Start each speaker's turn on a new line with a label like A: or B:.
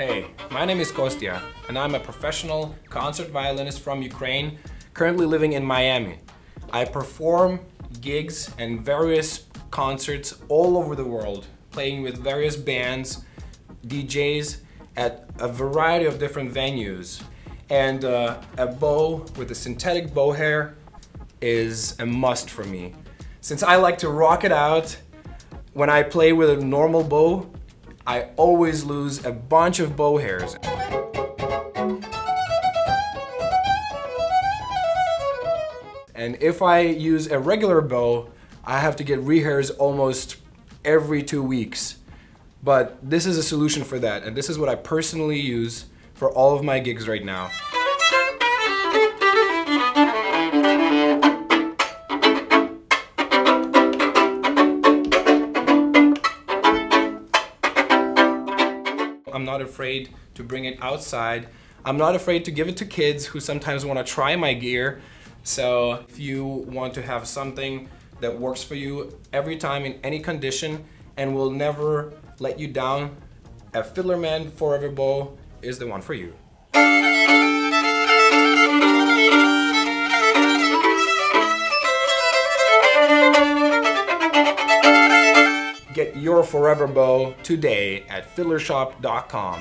A: Hey, my name is Kostia, and I'm a professional concert violinist from Ukraine, currently living in Miami. I perform gigs and various concerts all over the world, playing with various bands, DJs at a variety of different venues. And uh, a bow with a synthetic bow hair is a must for me. Since I like to rock it out, when I play with a normal bow, I always lose a bunch of bow hairs. And if I use a regular bow, I have to get rehairs almost every two weeks. But this is a solution for that, and this is what I personally use for all of my gigs right now. I'm not afraid to bring it outside. I'm not afraid to give it to kids who sometimes want to try my gear. So if you want to have something that works for you every time in any condition and will never let you down, a Fiddlerman Forever Bow is the one for you. Get your Forever Bow today at fiddlershop.com.